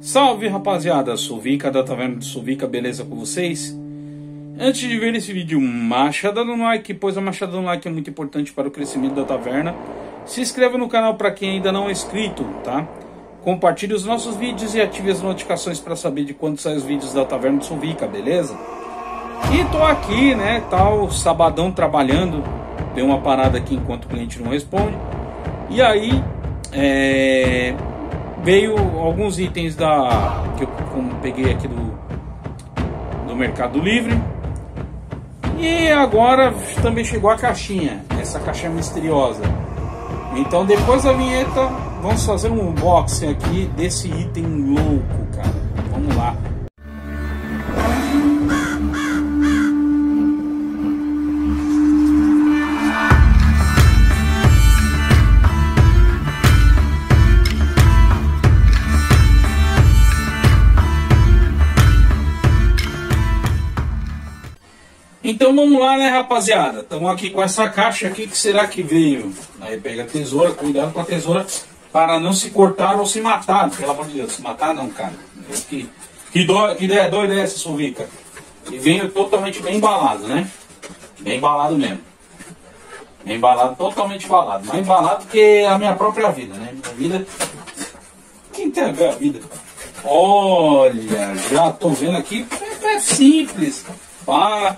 Salve rapaziada, Suvica da Taverna de Suvica, beleza com vocês? Antes de ver esse vídeo, machada no like, pois a machada no like é muito importante para o crescimento da taverna. Se inscreva no canal para quem ainda não é inscrito, tá? Compartilhe os nossos vídeos e ative as notificações para saber de quando saem os vídeos da Taverna de Suvica, beleza? E tô aqui, né, tal, sabadão trabalhando, dei uma parada aqui enquanto o cliente não responde. E aí, é, veio alguns itens da que eu peguei aqui do, do Mercado Livre. E agora também chegou a caixinha, essa caixa misteriosa. Então depois da vinheta, vamos fazer um unboxing aqui desse item louco, cara. Vamos lá. Então vamos lá, né, rapaziada? Estamos aqui com essa caixa aqui, que será que veio? Aí pega a tesoura, cuidado com a tesoura para não se cortar ou se matar. Pelo amor de Deus, se matar não, cara. Que, que, do, que ideia doida é essa, Suvica? E veio totalmente bem embalado, né? Bem embalado mesmo. Bem embalado, totalmente embalado. Mais embalado que a minha própria vida, né? Minha vida... Quem tem a ver a vida? Olha, já tô vendo aqui, é, é simples. Pá,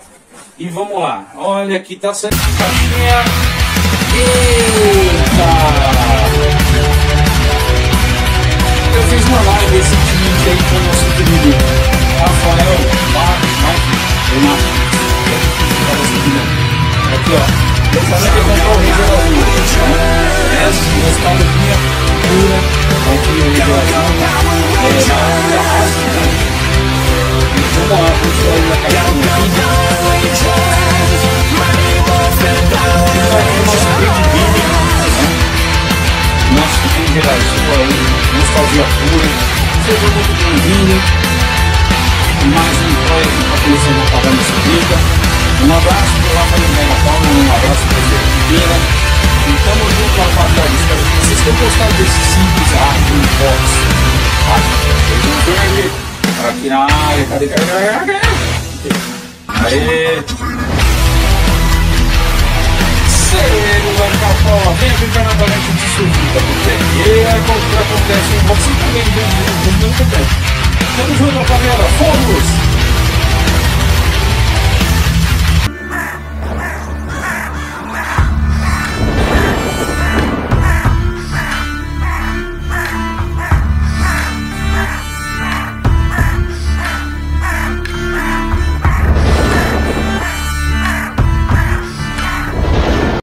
e vamos lá. Olha aqui, tá saindo caixinha. Eita! Eu fiz uma live recentemente aí com o nosso querido Rafael Renato. Aqui, ó. Eu falei que eu comprou o Regelador. Essa, gostado aqui, pura. Aqui o Regelador. É, na né? Vamos lá, pessoal, na caixinha Geração aí, nostalgia pura. Seja muito bem-vindo. Mais um projeto para conhecer uma Pagando Subica. Um abraço para o Rafael Mega Palma, um abraço para o Pedro E tamo junto, rapaziada. Espero que vocês tenham gostado desse simples rádio unbox. Tá? Verde aqui na área. Cadê? Aê! Tamo junto, família. Fomos!